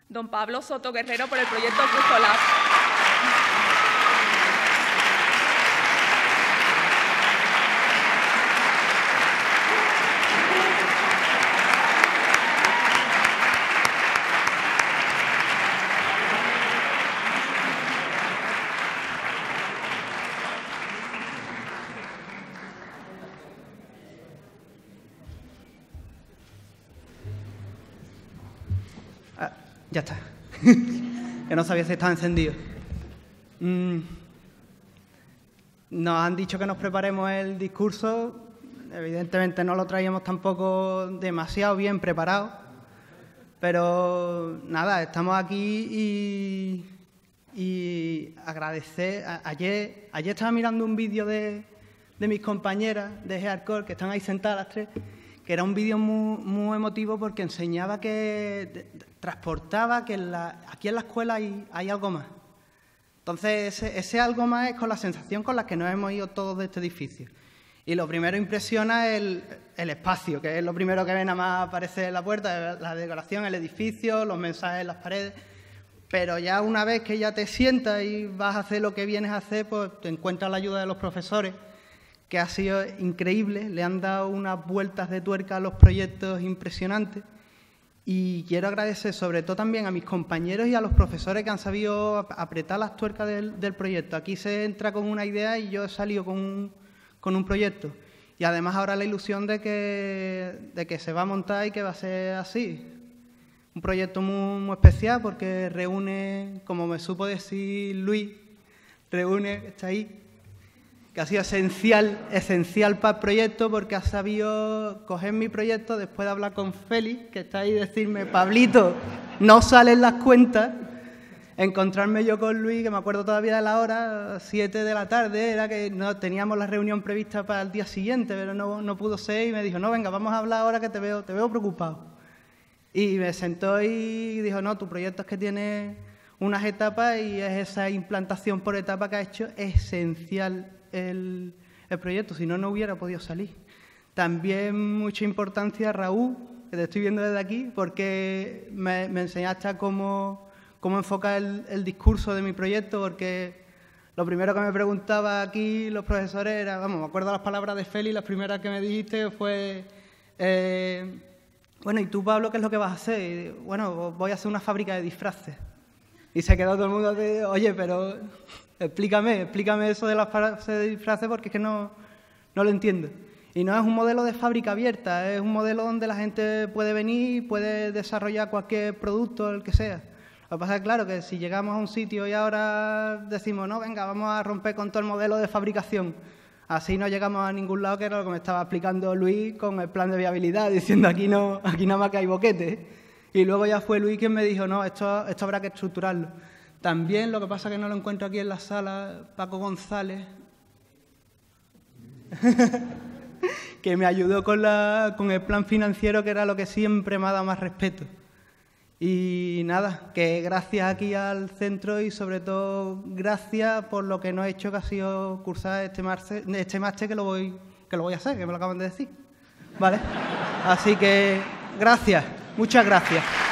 don Pablo Soto Guerrero por el proyecto Lab. Ya está. que no sabía si estaba encendido. Mm. Nos han dicho que nos preparemos el discurso. Evidentemente no lo traíamos tampoco demasiado bien preparado. Pero nada, estamos aquí y, agradecer. ayer, ayer estaba mirando un vídeo de, mis compañeras de Hardcore que están ahí sentadas las tres, que era un vídeo muy, muy emotivo porque enseñaba que transportaba que aquí en la escuela hay, algo más. Entonces, ese, algo más es con la sensación con la que nos hemos ido todos de este edificio. Y lo primero impresiona el, el espacio, que es lo primero que ven nada más aparece en la puerta, la decoración, el edificio, los mensajes en las paredes. Pero ya una vez que ya te sientas y vas a hacer lo que vienes a hacer, pues te encuentras la ayuda de los profesores, que ha sido increíble, le han dado unas vueltas de tuerca a los proyectos impresionantes. Y quiero agradecer sobre todo también a mis compañeros y a los profesores que han sabido apretar las tuercas del, proyecto. Aquí se entra con una idea y yo he salido con un, con un proyecto. Y además ahora la ilusión de que, de que se va a montar y que va a ser así. Un proyecto muy, muy especial porque reúne, como me supo decir Luis, reúne, está ahí, que ha sido esencial, esencial para el proyecto porque ha sabido coger mi proyecto después de hablar con Félix, que está ahí y decirme, Pablito, no salen las cuentas. Encontrarme yo con Luis, que me acuerdo todavía de la hora, 7 de la tarde, era que no teníamos la reunión prevista para el día siguiente, pero no, no pudo ser y me dijo, no, venga, vamos a hablar ahora que te veo, te veo preocupado. Y me sentó y dijo, no, tu proyecto es que tiene unas etapas y es esa implantación por etapa que ha hecho esencial el, proyecto, si no, no hubiera podido salir. También mucha importancia Raúl, que te estoy viendo desde aquí, porque me, enseñaste cómo, cómo enfocar el, discurso de mi proyecto, porque lo primero que me preguntaba aquí los profesores era, vamos, me acuerdo las palabras de Feli, las primeras que me dijiste fue, eh, bueno, ¿y tú, Pablo, qué es lo que vas a hacer? bueno, voy a hacer una fábrica de disfraces. Y se quedó todo el mundo de, oye, pero explícame, explícame eso de las frases porque es que no, no lo entiendo. Y no es un modelo de fábrica abierta, es un modelo donde la gente puede venir, puede desarrollar cualquier producto, el que sea. Lo que pasa es claro que si llegamos a un sitio y ahora decimos, no, venga, vamos a romper con todo el modelo de fabricación, así no llegamos a ningún lado, que era lo que me estaba explicando Luis con el plan de viabilidad, diciendo aquí no, aquí nada más que hay boquete. Y luego ya fue Luis quien me dijo, no, esto, esto habrá que estructurarlo. También lo que pasa es que no lo encuentro aquí en la sala, Paco González, que me ayudó con, la, con el plan financiero, que era lo que siempre me ha dado más respeto. Y nada, que gracias aquí al centro y sobre todo gracias por lo que no he hecho, que ha sido cursar este máster, este máster que, lo voy, que lo voy a hacer, que me lo acaban de decir. ¿Vale? Así que gracias. Muchas gracias.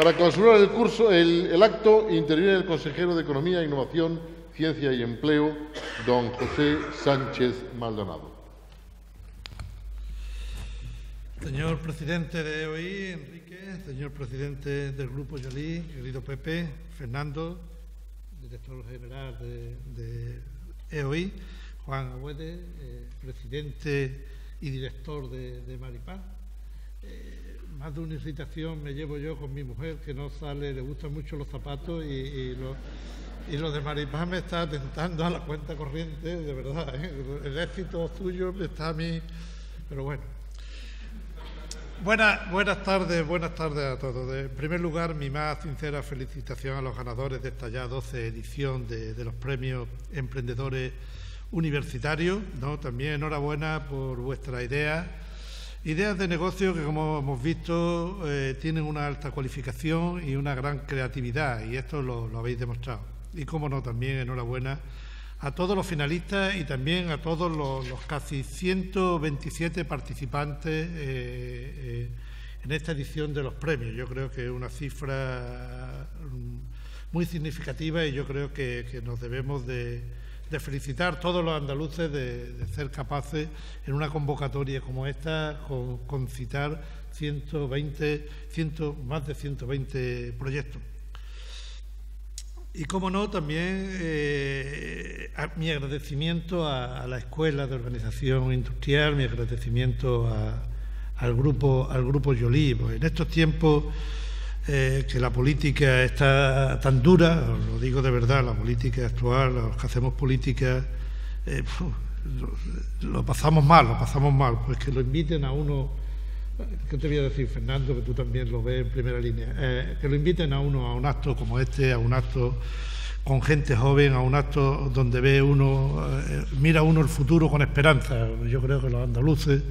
Para clausurar el curso, el, acto interviene el consejero de Economía, Innovación, Ciencia y Empleo, don José Sánchez Maldonado. Señor presidente de EOI, Enrique, señor presidente del Grupo Yalí, querido Pepe, Fernando, director general de EOI, Juan Agüede, eh, presidente y director de, Maripaz. Eh, más de una irritación me llevo yo con mi mujer, que no sale, le gustan mucho los zapatos y, lo, de Maripaz me está atentando a la cuenta corriente, de verdad. ¿eh? El éxito suyo está a mí, pero bueno. Buenas, buenas tardes, buenas tardes a todos. En primer lugar, mi más sincera felicitación a los ganadores de esta ya 12 edición de, los premios Emprendedores Universitarios. ¿no? También enhorabuena por vuestra idea. Ideas de negocio que, como hemos visto, eh, tienen una alta cualificación y una gran creatividad, y esto lo, habéis demostrado. Y, como no, también enhorabuena a todos los finalistas y también a todos los, casi 127 participantes eh, eh, en esta edición de los premios. Yo creo que es una cifra mm, muy significativa y yo creo que nos debemos de de felicitar todos los andaluces de, ser capaces en una convocatoria como esta con, citar 120, más de 120 proyectos. Y como no, también eh, mi agradecimiento a, la Escuela de Organización Industrial, mi agradecimiento al grupo al grupo Yolí. Pues en estos tiempos eh, que la política está tan dura, lo digo de verdad, la política actual, los que hacemos política, eh, lo, pasamos mal, lo pasamos mal, pues que lo inviten a uno, ¿qué te voy a decir, Fernando, que tú también lo ves en primera línea? Eh, que lo inviten a uno a un acto como este, a un acto con gente joven, a un acto donde ve uno, mira uno el futuro con esperanza. Yo creo que los andaluces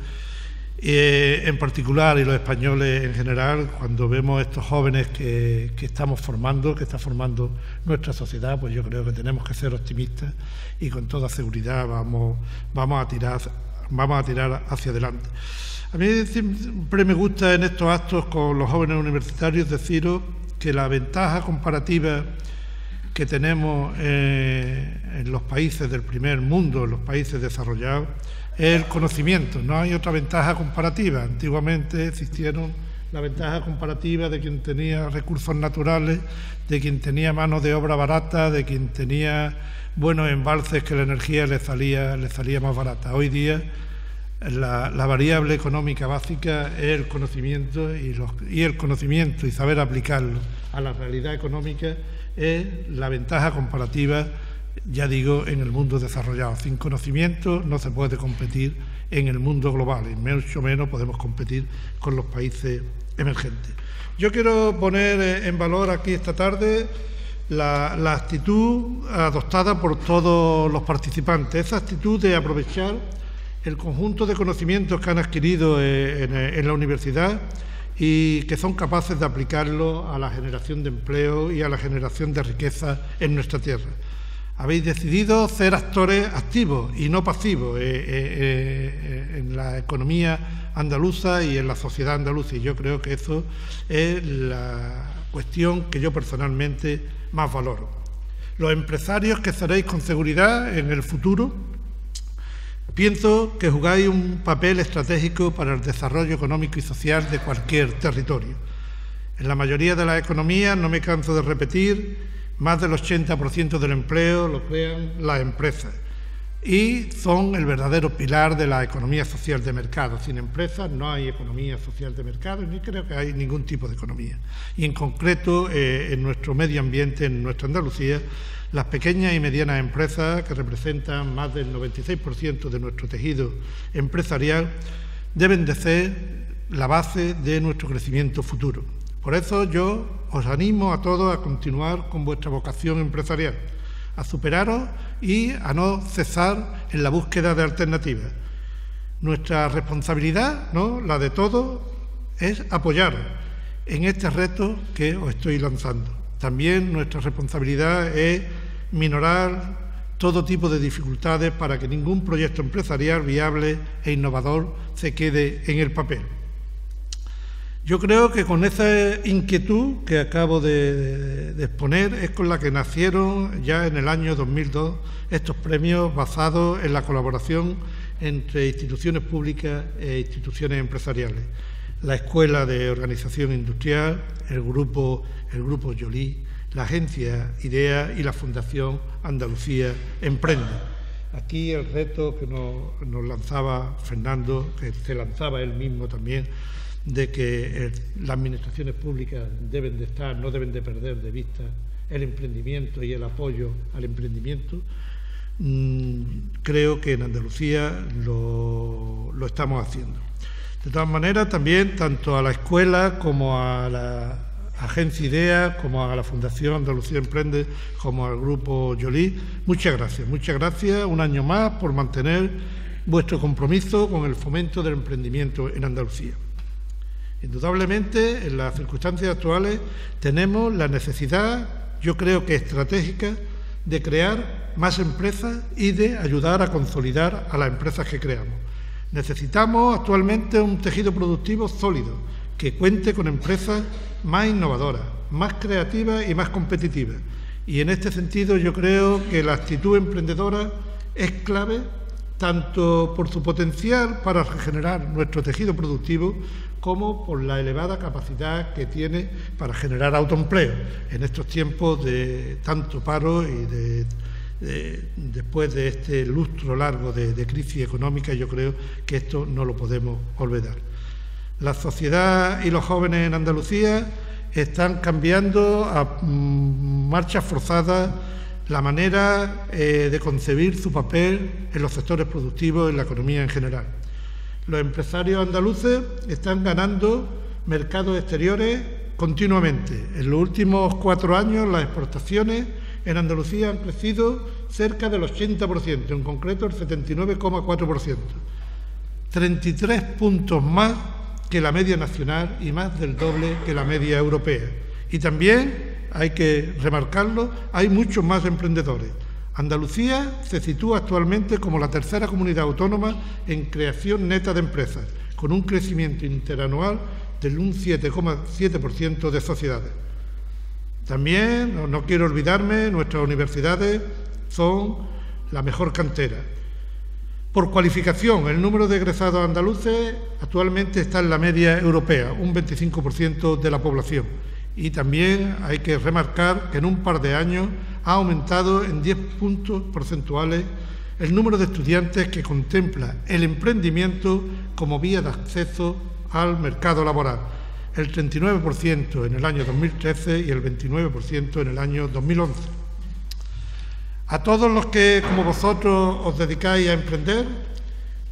eh, en particular y los españoles en general, cuando vemos estos jóvenes que, estamos formando, que está formando nuestra sociedad, pues yo creo que tenemos que ser optimistas y con toda seguridad vamos, a tirar hacia adelante. A mí siempre me gusta en estos actos con los jóvenes universitarios deciros que la ventaja comparativa que tenemos eh, en los países del primer mundo, en los países desarrollados, el conocimiento. No hay otra ventaja comparativa. Antiguamente existieron la ventaja comparativa de quien tenía recursos naturales, de quien tenía mano de obra barata, de quien tenía buenos embalses que la energía le salía, salía más barata. Hoy día la, variable económica básica es el conocimiento y el conocimiento y saber aplicarlo a la realidad económica es la ventaja comparativa ya digo, en el mundo desarrollado. Sin conocimiento no se puede competir en el mundo global y mucho menos podemos competir con los países emergentes. Yo quiero poner eh, en valor aquí esta tarde la, actitud adoptada por todos los participantes, esa actitud de aprovechar el conjunto de conocimientos que han adquirido eh, en, en la universidad y que son capaces de aplicarlo a la generación de empleo y a la generación de riqueza en nuestra tierra habéis decidido ser actores activos y no pasivos eh, eh, eh, en la economía andaluza y en la sociedad andaluza. Y yo creo que eso es la cuestión que yo personalmente más valoro. Los empresarios que seréis con seguridad en el futuro, pienso que jugáis un papel estratégico para el desarrollo económico y social de cualquier territorio. En la mayoría de las economías, no me canso de repetir, más del 80% del empleo lo crean las empresas y son el verdadero pilar de la economía social de mercado. Sin empresas no hay economía social de mercado ni creo que hay ningún tipo de economía. Y en concreto, eh, en nuestro medio ambiente, en nuestra Andalucía, las pequeñas y medianas empresas, que representan más del 96% de nuestro tejido empresarial, deben de ser la base de nuestro crecimiento futuro. Por eso yo os animo a todos a continuar con vuestra vocación empresarial, a superaros y a no cesar en la búsqueda de alternativas. Nuestra responsabilidad, ¿no? la de todos, es apoyar en este reto que os estoy lanzando. También nuestra responsabilidad es minorar todo tipo de dificultades para que ningún proyecto empresarial viable e innovador se quede en el papel. Yo creo que con esa inquietud que acabo de, exponer es con la que nacieron ya en el año 2002 estos premios basados en la colaboración entre instituciones públicas e instituciones empresariales. La Escuela de Organización Industrial, el Grupo, el grupo Yolí, la Agencia IDEA y la Fundación Andalucía Emprende. Aquí el reto que nos lanzaba Fernando, que se lanzaba él mismo también, de que eh, las administraciones públicas deben de estar, no deben de perder de vista el emprendimiento y el apoyo al emprendimiento. Mm, creo que en Andalucía lo, estamos haciendo. De todas maneras, también tanto a la escuela como a la agencia IDEA, como a la Fundación Andalucía Emprende, como al grupo Yolí, muchas gracias. Muchas gracias un año más por mantener vuestro compromiso con el fomento del emprendimiento en Andalucía. Indudablemente, en las circunstancias actuales, tenemos la necesidad, yo creo que estratégica, de crear más empresas y de ayudar a consolidar a las empresas que creamos. Necesitamos actualmente un tejido productivo sólido, que cuente con empresas más innovadoras, más creativas y más competitivas. Y en este sentido yo creo que la actitud emprendedora es clave tanto por su potencial para regenerar nuestro tejido productivo como por la elevada capacidad que tiene para generar autoempleo en estos tiempos de tanto paro y de, después de este lustro largo de, de crisis económica, yo creo que esto no lo podemos olvidar. La sociedad y los jóvenes en Andalucía están cambiando a mm, marchas forzadas la manera eh, de concebir su papel en los sectores productivos y en la economía en general. Los empresarios andaluces están ganando mercados exteriores continuamente. En los últimos cuatro años las exportaciones en Andalucía han crecido cerca del 80%, en concreto el 79,4%. 33 puntos más que la media nacional y más del doble que la media europea. Y también hay que remarcarlo, hay muchos más emprendedores. Andalucía se sitúa actualmente como la tercera comunidad autónoma en creación neta de empresas, con un crecimiento interanual del un 7,7% de sociedades. También, no quiero olvidarme, nuestras universidades son la mejor cantera. Por cualificación, el número de egresados andaluces actualmente está en la media europea, un 25% de la población y también hay que remarcar que en un par de años ha aumentado en 10 puntos porcentuales el número de estudiantes que contempla el emprendimiento como vía de acceso al mercado laboral, el 39% en el año 2013 y el 29% en el año 2011. A todos los que, como vosotros, os dedicáis a emprender,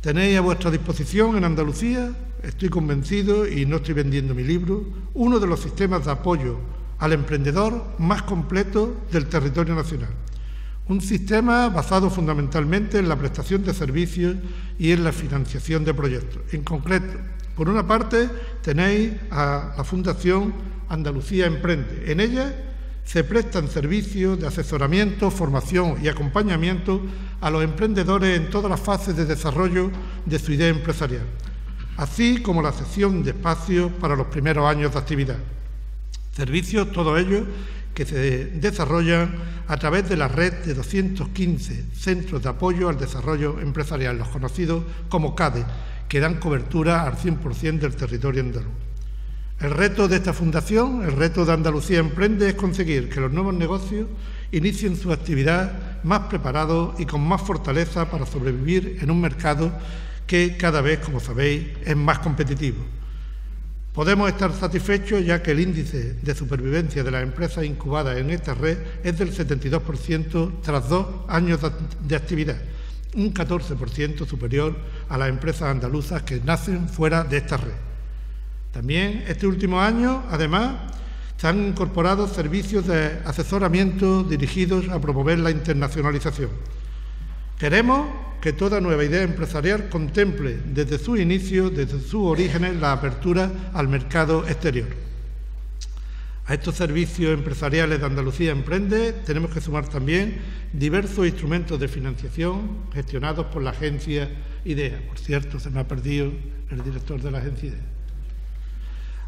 tenéis a vuestra disposición en Andalucía estoy convencido, y no estoy vendiendo mi libro, uno de los sistemas de apoyo al emprendedor más completo del territorio nacional. Un sistema basado fundamentalmente en la prestación de servicios y en la financiación de proyectos. En concreto, por una parte, tenéis a la Fundación Andalucía Emprende. En ella se prestan servicios de asesoramiento, formación y acompañamiento a los emprendedores en todas las fases de desarrollo de su idea empresarial así como la sección de espacios para los primeros años de actividad. Servicios, todos ellos, que se desarrollan a través de la red de 215 centros de apoyo al desarrollo empresarial, los conocidos como CADE, que dan cobertura al 100% del territorio andaluz. El reto de esta fundación, el reto de Andalucía Emprende, es conseguir que los nuevos negocios inicien su actividad más preparados y con más fortaleza para sobrevivir en un mercado que cada vez, como sabéis, es más competitivo. Podemos estar satisfechos ya que el índice de supervivencia de las empresas incubadas en esta red es del 72% tras dos años de actividad, un 14% superior a las empresas andaluzas que nacen fuera de esta red. También este último año, además, se han incorporado servicios de asesoramiento dirigidos a promover la internacionalización. Queremos que toda nueva idea empresarial contemple desde su inicio, desde sus orígenes, la apertura al mercado exterior. A estos servicios empresariales de Andalucía Emprende tenemos que sumar también diversos instrumentos de financiación gestionados por la agencia IDEA. Por cierto, se me ha perdido el director de la agencia IDEA.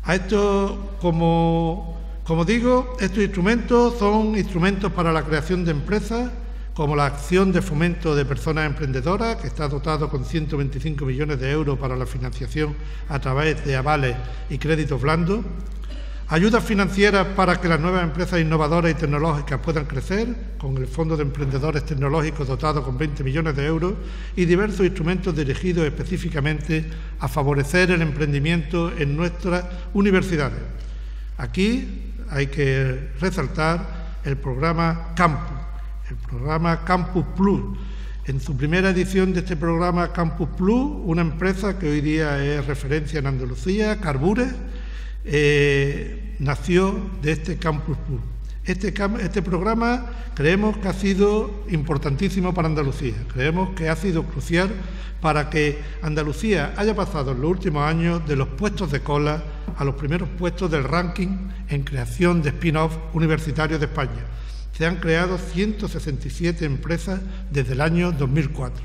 A esto, como, como digo, estos instrumentos son instrumentos para la creación de empresas como la acción de fomento de personas emprendedoras, que está dotado con 125 millones de euros para la financiación a través de avales y créditos blandos, ayudas financieras para que las nuevas empresas innovadoras y tecnológicas puedan crecer, con el Fondo de Emprendedores Tecnológicos dotado con 20 millones de euros, y diversos instrumentos dirigidos específicamente a favorecer el emprendimiento en nuestras universidades. Aquí hay que resaltar el programa Campus el programa Campus Plus, en su primera edición de este programa Campus Plus, una empresa que hoy día es referencia en Andalucía, Carbures, eh, nació de este Campus Plus. Este, este, programa creemos que ha sido importantísimo para Andalucía, creemos que ha sido crucial para que Andalucía haya pasado en los últimos años de los puestos de cola a los primeros puestos del ranking en creación de spin-off universitarios de España. Se han creado 167 empresas desde el año 2004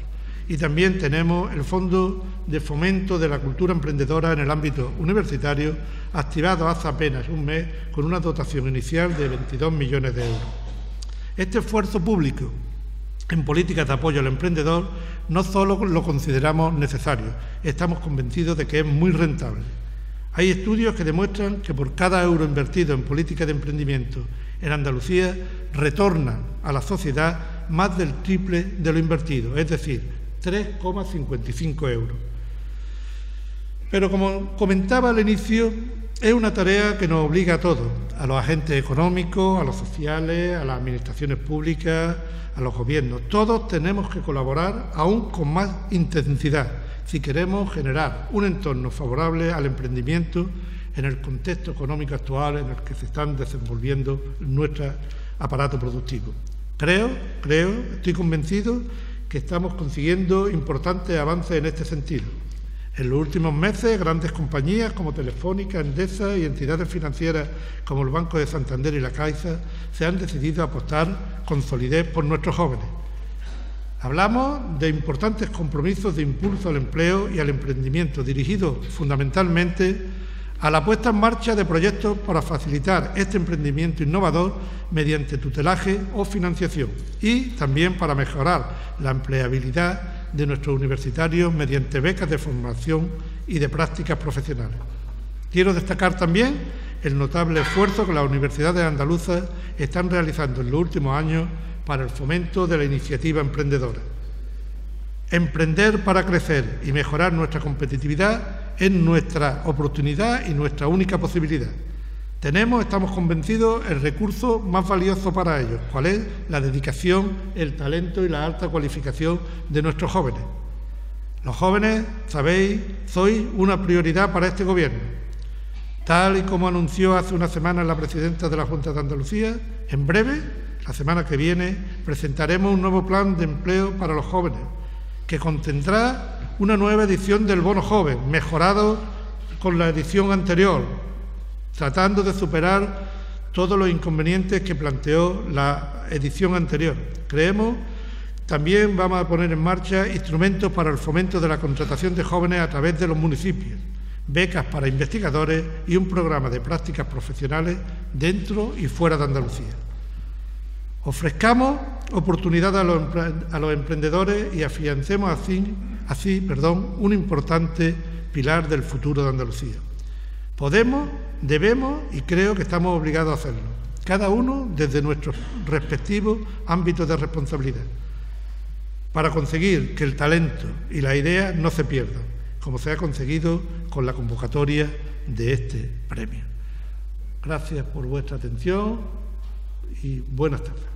y también tenemos el Fondo de Fomento de la Cultura Emprendedora en el ámbito universitario, activado hace apenas un mes con una dotación inicial de 22 millones de euros. Este esfuerzo público en políticas de apoyo al emprendedor no solo lo consideramos necesario, estamos convencidos de que es muy rentable. Hay estudios que demuestran que por cada euro invertido en política de emprendimiento en Andalucía retorna a la sociedad más del triple de lo invertido, es decir, 3,55 euros. Pero como comentaba al inicio, es una tarea que nos obliga a todos, a los agentes económicos, a los sociales, a las administraciones públicas, a los gobiernos. Todos tenemos que colaborar aún con más intensidad si queremos generar un entorno favorable al emprendimiento en el contexto económico actual en el que se están desenvolviendo nuestro aparato productivo. Creo, creo, estoy convencido que estamos consiguiendo importantes avances en este sentido. En los últimos meses, grandes compañías como Telefónica, Endesa y entidades financieras como el Banco de Santander y la Caixa se han decidido a apostar con solidez por nuestros jóvenes. Hablamos de importantes compromisos de impulso al empleo y al emprendimiento, dirigidos fundamentalmente a la puesta en marcha de proyectos para facilitar este emprendimiento innovador mediante tutelaje o financiación y también para mejorar la empleabilidad de nuestros universitarios mediante becas de formación y de prácticas profesionales. Quiero destacar también el notable esfuerzo que las universidades andaluzas están realizando en los últimos años para el fomento de la iniciativa emprendedora. Emprender para crecer y mejorar nuestra competitividad es nuestra oportunidad y nuestra única posibilidad. Tenemos, estamos convencidos, el recurso más valioso para ellos, cuál es la dedicación, el talento y la alta cualificación de nuestros jóvenes. Los jóvenes, sabéis, sois una prioridad para este Gobierno. Tal y como anunció hace una semana la presidenta de la Junta de Andalucía, en breve, la semana que viene, presentaremos un nuevo plan de empleo para los jóvenes, que contendrá una nueva edición del bono joven, mejorado con la edición anterior, tratando de superar todos los inconvenientes que planteó la edición anterior. Creemos también vamos a poner en marcha instrumentos para el fomento de la contratación de jóvenes a través de los municipios, becas para investigadores y un programa de prácticas profesionales dentro y fuera de Andalucía. Ofrezcamos oportunidades a los, emprendedores y afiancemos así, así perdón, un importante pilar del futuro de Andalucía. Podemos, debemos y creo que estamos obligados a hacerlo, cada uno desde nuestros respectivos ámbitos de responsabilidad, para conseguir que el talento y la idea no se pierdan, como se ha conseguido con la convocatoria de este premio. Gracias por vuestra atención y buenas tardes.